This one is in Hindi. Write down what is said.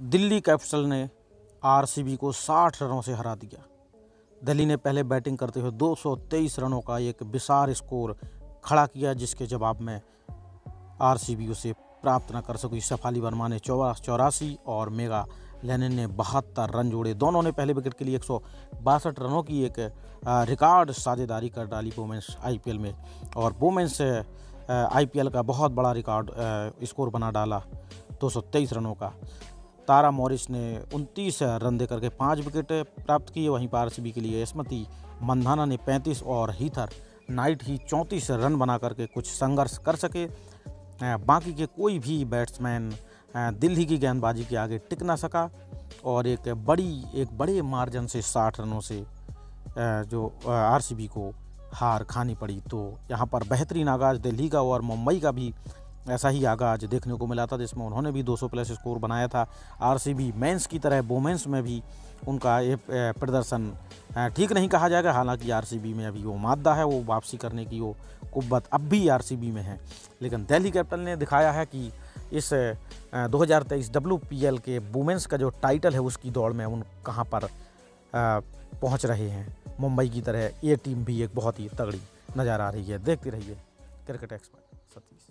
दिल्ली कैपिटल ने आरसीबी को 60 रनों से हरा दिया। दिल्ली ने पहले बैटिंग करते हुए 223 रनों का एक विशाल स्कोर खड़ा किया, जिसके जवाब में आरसीबी उसे प्राप्त न कर सकी। सफाली वर्मा ने चौरासी और मेगा लेनिन ने बहत्तर रन जोड़े। दोनों ने पहले विकेट के लिए एक सौ बासठ रनों की एक रिकॉर्ड साझेदारी कर डाली वोमेंस आईपीएल में, और वोमेंस आईपीएल का बहुत बड़ा रिकॉर्ड स्कोर बना डाला दो सौ तेईस रनों का। तारा मॉरिस ने 29 रन दे करके पाँच विकेट प्राप्त किए वहीं पर के लिए स्मृति मंधाना ने 35 और हीथर नाइट ही 34 रन बना करके कुछ संघर्ष कर सके। बाकी के कोई भी बैट्समैन दिल्ली की गेंदबाजी के आगे टिक ना सका और एक बड़ी, एक बड़े मार्जिन से 60 रनों से जो आरसीबी को हार खानी पड़ी। तो यहाँ पर बेहतरीन आगाज़ दिल्ली का और मुंबई का भी ऐसा ही आगाज़ देखने को मिला था, जिसमें उन्होंने भी 200 प्लस स्कोर बनाया था। आरसीबी मेंस की तरह वोमेंस में भी उनका ये प्रदर्शन ठीक नहीं कहा जाएगा। हालाँकि आरसीबी में अभी वो मादा है, वो वापसी करने की वो कुब्बत अब भी आरसीबी में है। लेकिन दिल्ली कैपिटल ने दिखाया है कि इस 2023 डब्ल्यू के वुमेंस का जो टाइटल है, उसकी दौड़ में उन कहाँ पर पहुँच रहे हैं। मुंबई की तरह ये टीम भी एक बहुत ही तगड़ी नज़र आ रही है। देखते रहिए क्रिकेट एक्सपर्ट सतीश।